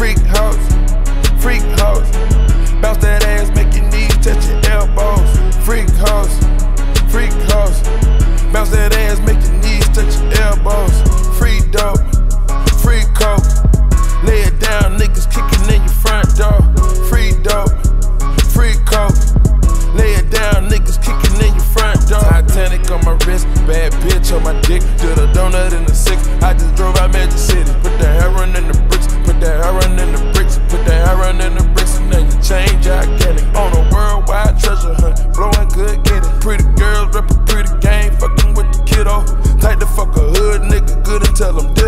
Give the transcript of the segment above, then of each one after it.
Freak hoes, freak hoes. Bounce that ass, make your knees touch your elbows. Freak hoes, freak hoes. Bounce that ass, make your knees touch your elbows. Free dope, free coke. Lay it down, niggas kicking in your front door. Free dope, free coke. Lay it down, niggas kicking in your front door. Titanic on my wrist, bad bitch on my dick. Did a donut in the six. I just drove tell them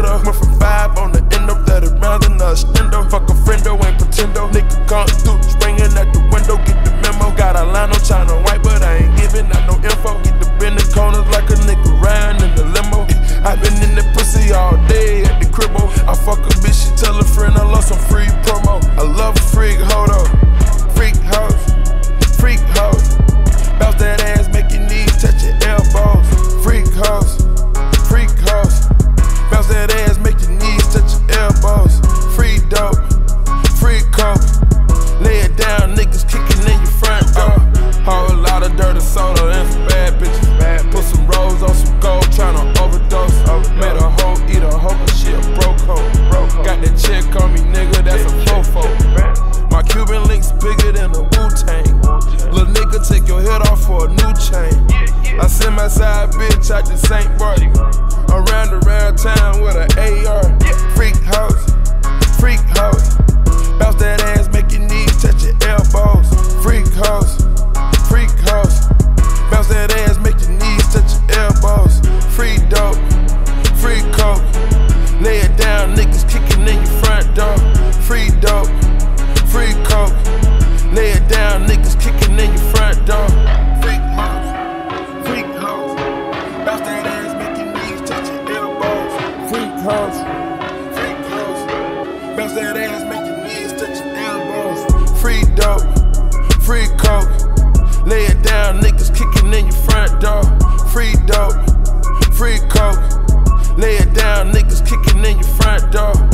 Southside bitch, I just ain't Bart. Around around town with an AR. Freak house, freak house. Bounce that ass, make your knees touch your elbows. Freak house, freak house. Bounce that ass, make your knees touch your elbows. Free dope, free coke. Lay it down, niggas kicking in your dope, free dope, free coke. Lay it down, niggas kicking in your front door.